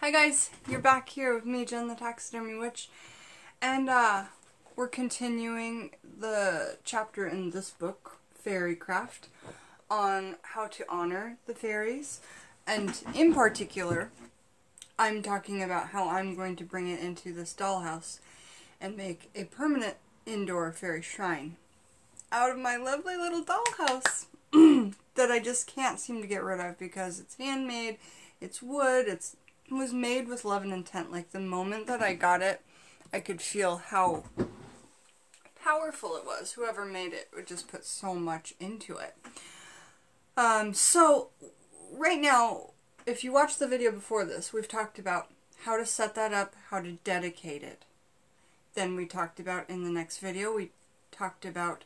Hi guys, you're back here with me, Jen the Taxidermy Witch, and uh, we're continuing the chapter in this book, Fairycraft, on how to honor the fairies, and in particular, I'm talking about how I'm going to bring it into this dollhouse and make a permanent indoor fairy shrine out of my lovely little dollhouse that I just can't seem to get rid of because it's handmade, it's wood, it's it was made with love and intent. Like the moment that I got it, I could feel how powerful it was. Whoever made it would just put so much into it. Um, so right now, if you watched the video before this, we've talked about how to set that up, how to dedicate it. Then we talked about in the next video, we talked about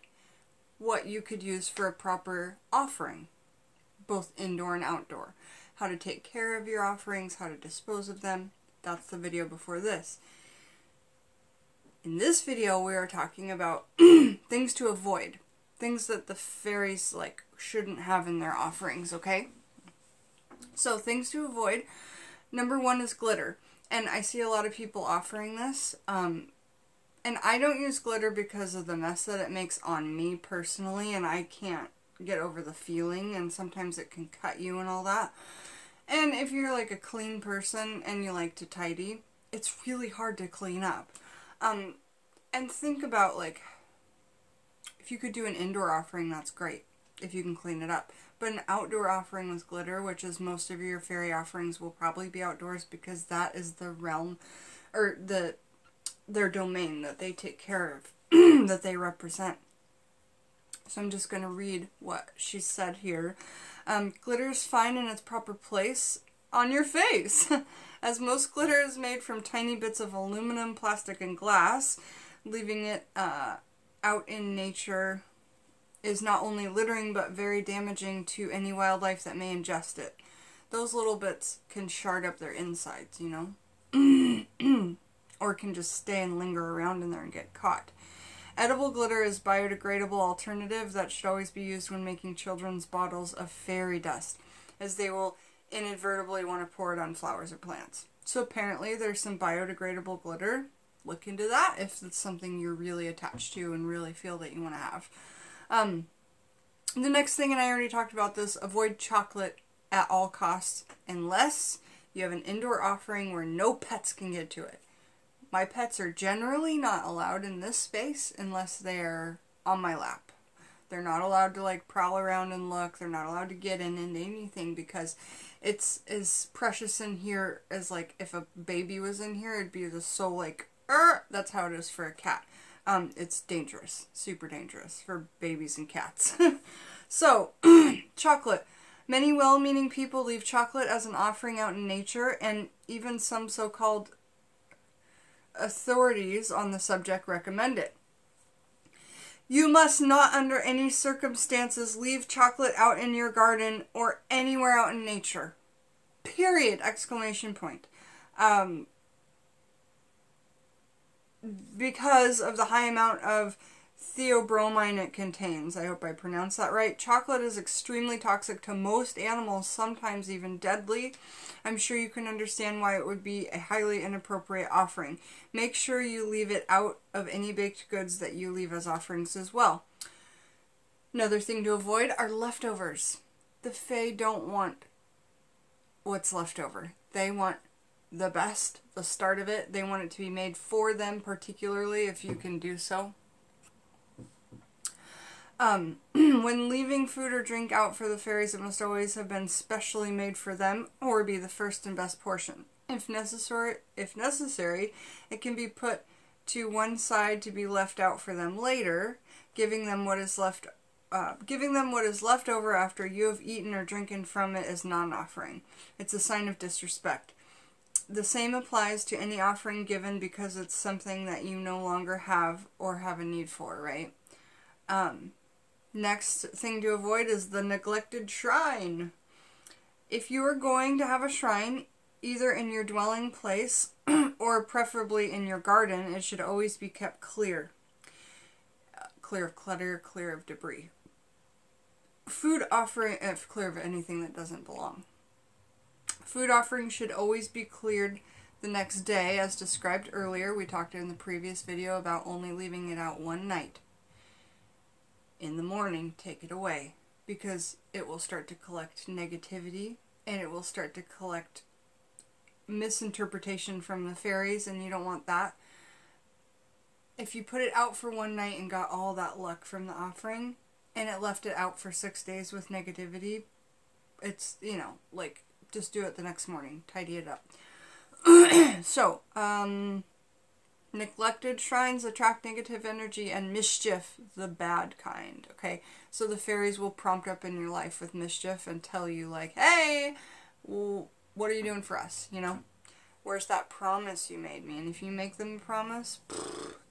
what you could use for a proper offering, both indoor and outdoor. How to take care of your offerings, how to dispose of them. That's the video before this. In this video, we are talking about things to avoid. Things that the fairies, like, shouldn't have in their offerings, okay? So, things to avoid. Number one is glitter. And I see a lot of people offering this. Um, and I don't use glitter because of the mess that it makes on me personally, and I can't get over the feeling, and sometimes it can cut you and all that. And if you're like a clean person and you like to tidy, it's really hard to clean up. Um, and think about like, if you could do an indoor offering, that's great, if you can clean it up. But an outdoor offering with glitter, which is most of your fairy offerings will probably be outdoors because that is the realm, or the their domain that they take care of, that they represent. So I'm just going to read what she said here. Um, glitter is fine in its proper place on your face, as most glitter is made from tiny bits of aluminum, plastic, and glass. Leaving it uh, out in nature is not only littering but very damaging to any wildlife that may ingest it. Those little bits can shard up their insides, you know? or can just stay and linger around in there and get caught. Edible glitter is biodegradable alternative that should always be used when making children's bottles of fairy dust, as they will inadvertently want to pour it on flowers or plants. So apparently there's some biodegradable glitter. Look into that if it's something you're really attached to and really feel that you want to have. Um, the next thing, and I already talked about this, avoid chocolate at all costs unless you have an indoor offering where no pets can get to it. My pets are generally not allowed in this space unless they're on my lap. They're not allowed to like prowl around and look. They're not allowed to get in into anything because it's as precious in here as like if a baby was in here, it'd be just so like, er, that's how it is for a cat. Um, it's dangerous, super dangerous for babies and cats. so, chocolate. Many well-meaning people leave chocolate as an offering out in nature, and even some so-called authorities on the subject recommend it. You must not under any circumstances leave chocolate out in your garden or anywhere out in nature. Period! Exclamation point. Um, because of the high amount of theobromine it contains. I hope I pronounced that right. Chocolate is extremely toxic to most animals, sometimes even deadly. I'm sure you can understand why it would be a highly inappropriate offering. Make sure you leave it out of any baked goods that you leave as offerings as well. Another thing to avoid are leftovers. The Fae don't want what's left over. They want the best, the start of it. They want it to be made for them, particularly if you can do so. Um, when leaving food or drink out for the fairies, it must always have been specially made for them or be the first and best portion. If necessary, if necessary, it can be put to one side to be left out for them later, giving them what is left uh, giving them what is left over after you have eaten or drinking from it is not an offering. It's a sign of disrespect. The same applies to any offering given because it's something that you no longer have or have a need for, right? Um, Next thing to avoid is the neglected shrine. If you are going to have a shrine, either in your dwelling place or preferably in your garden, it should always be kept clear. Uh, clear of clutter, clear of debris. Food offering, if uh, clear of anything that doesn't belong. Food offerings should always be cleared the next day, as described earlier. We talked in the previous video about only leaving it out one night. In the morning, take it away because it will start to collect negativity and it will start to collect misinterpretation from the fairies, and you don't want that. If you put it out for one night and got all that luck from the offering, and it left it out for six days with negativity, it's, you know, like, just do it the next morning. Tidy it up. so, um, neglected shrines attract negative energy and mischief, the bad kind. Okay, so the fairies will prompt up in your life with mischief and tell you, like, hey, what are you doing for us? You know, where's that promise you made me? And if you make them a promise,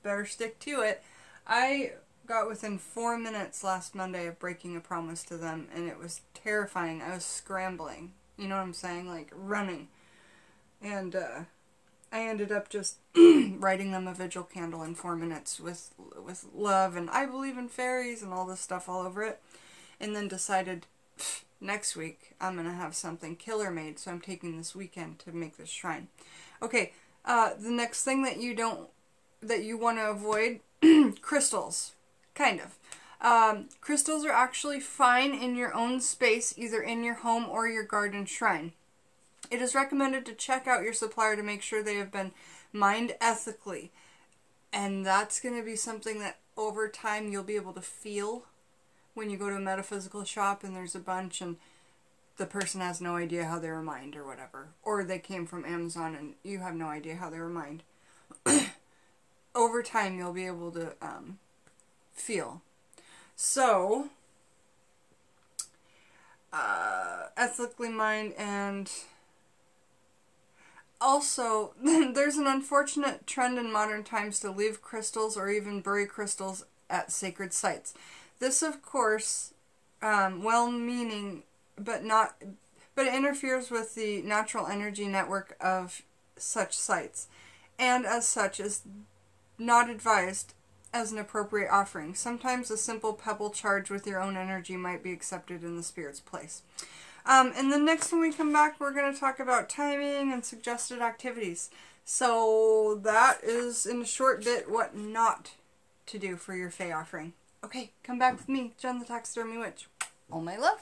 better stick to it. I got within four minutes last Monday of breaking a promise to them, and it was terrifying. I was scrambling. You know what I'm saying? Like running. And uh, I ended up just writing them a vigil candle in four minutes with with love and I believe in fairies and all this stuff all over it, and then decided next week I'm gonna have something killer made. So I'm taking this weekend to make this shrine. Okay, uh, the next thing that you don't that you want to avoid crystals, kind of. Um, crystals are actually fine in your own space, either in your home or your garden shrine. It is recommended to check out your supplier to make sure they have been mined ethically. And that's going to be something that over time you'll be able to feel when you go to a metaphysical shop and there's a bunch and the person has no idea how they were mined or whatever. Or they came from Amazon and you have no idea how they were mined. over time you'll be able to um, feel so, uh, ethically mined and also there's an unfortunate trend in modern times to leave crystals or even bury crystals at sacred sites. This, of course, um, well-meaning, but not, but it interferes with the natural energy network of such sites, and as such is not advised as an appropriate offering. Sometimes a simple pebble charged with your own energy might be accepted in the spirit's place. Um, and the next time we come back, we're going to talk about timing and suggested activities. So that is, in a short bit, what not to do for your Fey offering. Okay, come back with me, Jen the Taxidermy Witch. All my love.